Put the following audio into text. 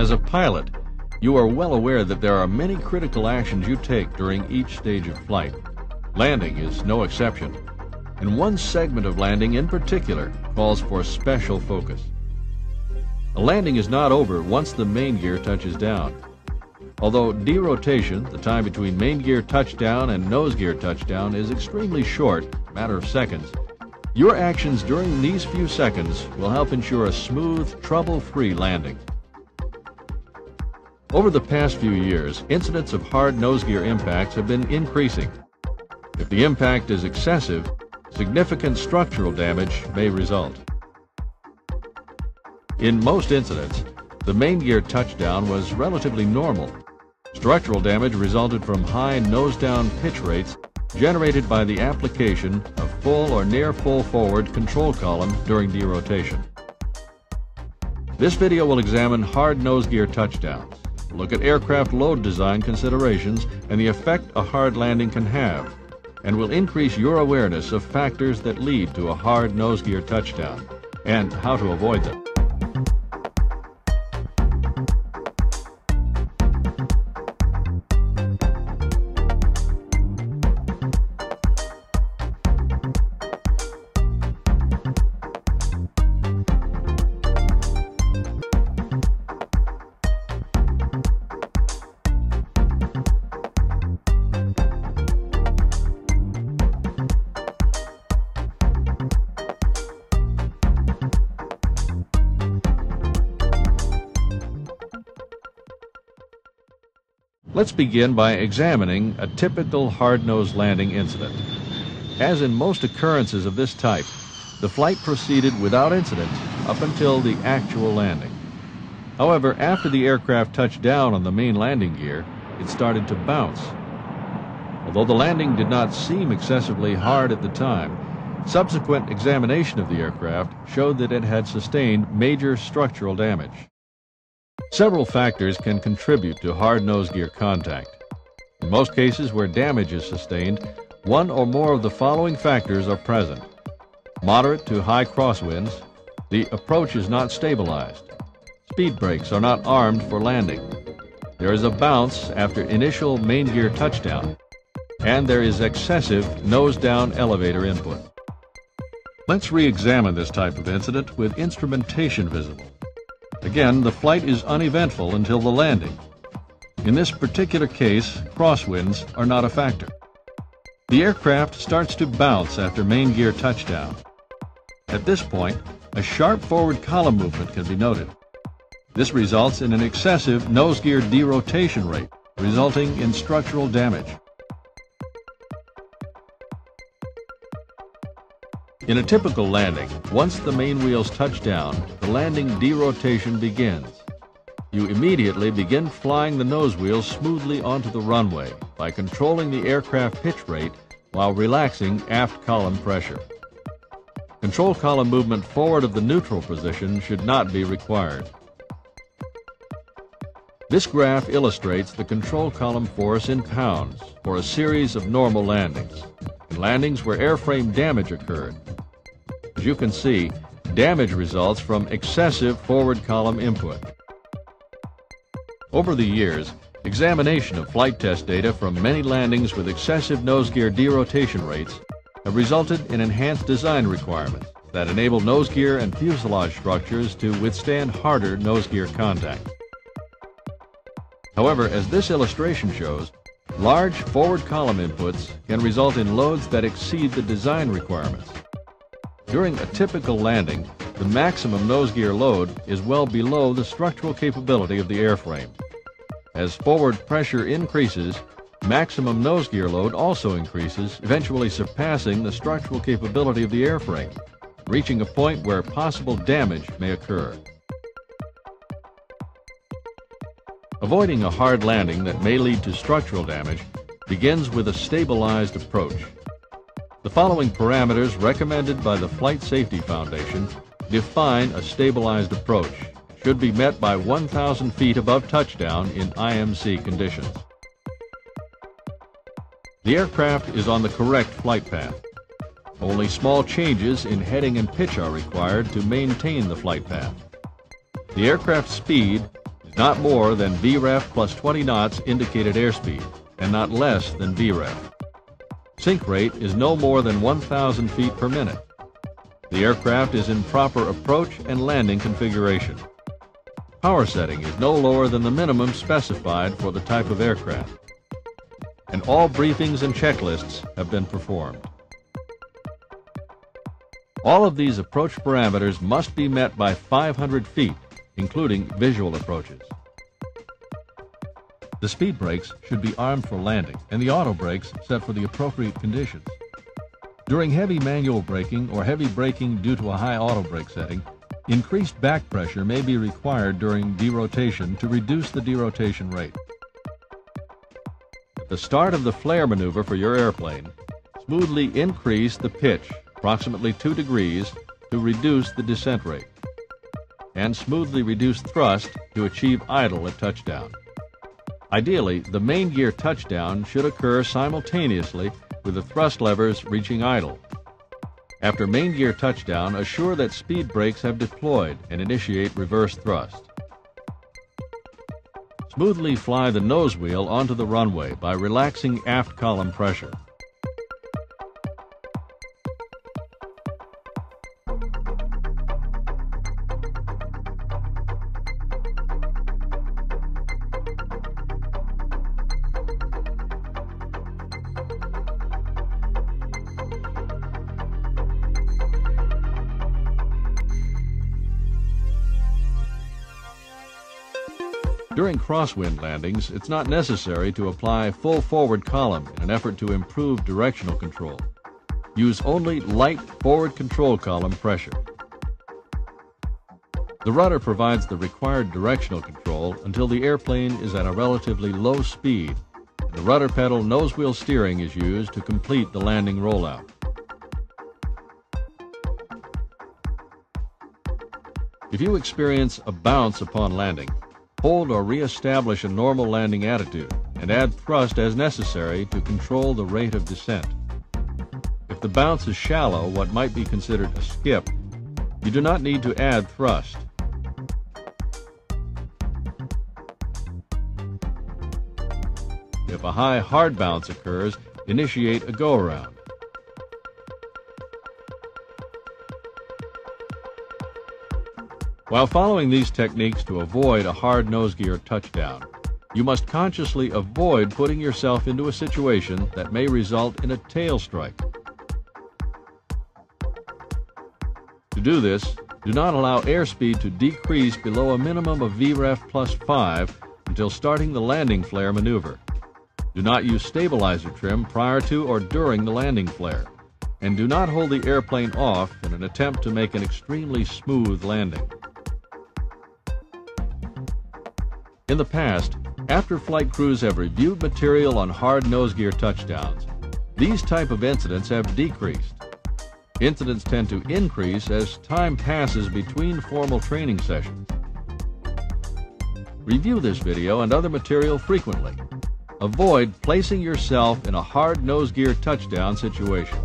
As a pilot, you are well aware that there are many critical actions you take during each stage of flight. Landing is no exception, and one segment of landing in particular calls for special focus. A landing is not over once the main gear touches down. Although derotation, the time between main gear touchdown and nose gear touchdown, is extremely short, matter of seconds, your actions during these few seconds will help ensure a smooth, trouble-free landing. Over the past few years, incidents of hard nose gear impacts have been increasing. If the impact is excessive, significant structural damage may result. In most incidents, the main gear touchdown was relatively normal. Structural damage resulted from high nose-down pitch rates generated by the application of full or near full forward control column during derotation. This video will examine hard nose gear touchdowns, look at aircraft load design considerations and the effect a hard landing can have, and will increase your awareness of factors that lead to a hard nose gear touchdown and how to avoid them. Let's begin by examining a typical hard-nosed landing incident. As in most occurrences of this type, the flight proceeded without incident up until the actual landing. However, after the aircraft touched down on the main landing gear, it started to bounce. Although the landing did not seem excessively hard at the time, subsequent examination of the aircraft showed that it had sustained major structural damage. Several factors can contribute to hard nose gear contact. In most cases where damage is sustained, one or more of the following factors are present. Moderate to high crosswinds, the approach is not stabilized, speed brakes are not armed for landing, there is a bounce after initial main gear touchdown, and there is excessive nose-down elevator input. Let's re-examine this type of incident with instrumentation visible. Again, the flight is uneventful until the landing. In this particular case, crosswinds are not a factor. The aircraft starts to bounce after main gear touchdown. At this point, a sharp forward column movement can be noted. This results in an excessive nose gear derotation rate, resulting in structural damage. In a typical landing, once the main wheels touch down, the landing derotation begins. You immediately begin flying the nose wheels smoothly onto the runway by controlling the aircraft pitch rate while relaxing aft column pressure. Control column movement forward of the neutral position should not be required. This graph illustrates the control column force in pounds for a series of normal landings and landings where airframe damage occurred. As you can see, damage results from excessive forward column input. Over the years, examination of flight test data from many landings with excessive nose gear derotation rates have resulted in enhanced design requirements that enable nose gear and fuselage structures to withstand harder nose gear contact. However, as this illustration shows, large forward column inputs can result in loads that exceed the design requirements. During a typical landing, the maximum nose gear load is well below the structural capability of the airframe. As forward pressure increases, maximum nose gear load also increases, eventually surpassing the structural capability of the airframe, reaching a point where possible damage may occur. Avoiding a hard landing that may lead to structural damage begins with a stabilized approach. The following parameters recommended by the Flight Safety Foundation define a stabilized approach. Should be met by 1,000 feet above touchdown in IMC conditions. The aircraft is on the correct flight path. Only small changes in heading and pitch are required to maintain the flight path. The aircraft speed Not more than VREF plus 20 knots indicated airspeed, and not less than VREF. Sink rate is no more than 1,000 feet per minute. The aircraft is in proper approach and landing configuration. Power setting is no lower than the minimum specified for the type of aircraft. And all briefings and checklists have been performed. All of these approach parameters must be met by 500 feet, including visual approaches. The speed brakes should be armed for landing, and the auto brakes set for the appropriate conditions. During heavy manual braking or heavy braking due to a high auto brake setting, increased back pressure may be required during derotation to reduce the derotation rate. At the start of the flare maneuver for your airplane, smoothly increase the pitch approximately 2 degrees to reduce the descent rate, and smoothly reduce thrust to achieve idle at touchdown. Ideally, the main gear touchdown should occur simultaneously with the thrust levers reaching idle. After main gear touchdown, assure that speed brakes have deployed and initiate reverse thrust. Smoothly fly the nose wheel onto the runway by relaxing aft column pressure. During crosswind landings, it's not necessary to apply full forward column in an effort to improve directional control. Use only light forward control column pressure. The rudder provides the required directional control until the airplane is at a relatively low speed, and the rudder pedal nose wheel steering is used to complete the landing rollout. If you experience a bounce upon landing, Hold or re-establish a normal landing attitude and add thrust as necessary to control the rate of descent. If the bounce is shallow, what might be considered a skip, you do not need to add thrust. If a high hard bounce occurs, initiate a go-around. While following these techniques to avoid a hard nose gear touchdown, you must consciously avoid putting yourself into a situation that may result in a tail strike. To do this, do not allow airspeed to decrease below a minimum of VREF plus 5 until starting the landing flare maneuver. Do not use stabilizer trim prior to or during the landing flare. And do not hold the airplane off in an attempt to make an extremely smooth landing. In the past, after flight crews have reviewed material on hard nose gear touchdowns, these type of incidents have decreased. Incidents tend to increase as time passes between formal training sessions. Review this video and other material frequently. Avoid placing yourself in a hard nose gear touchdown situation.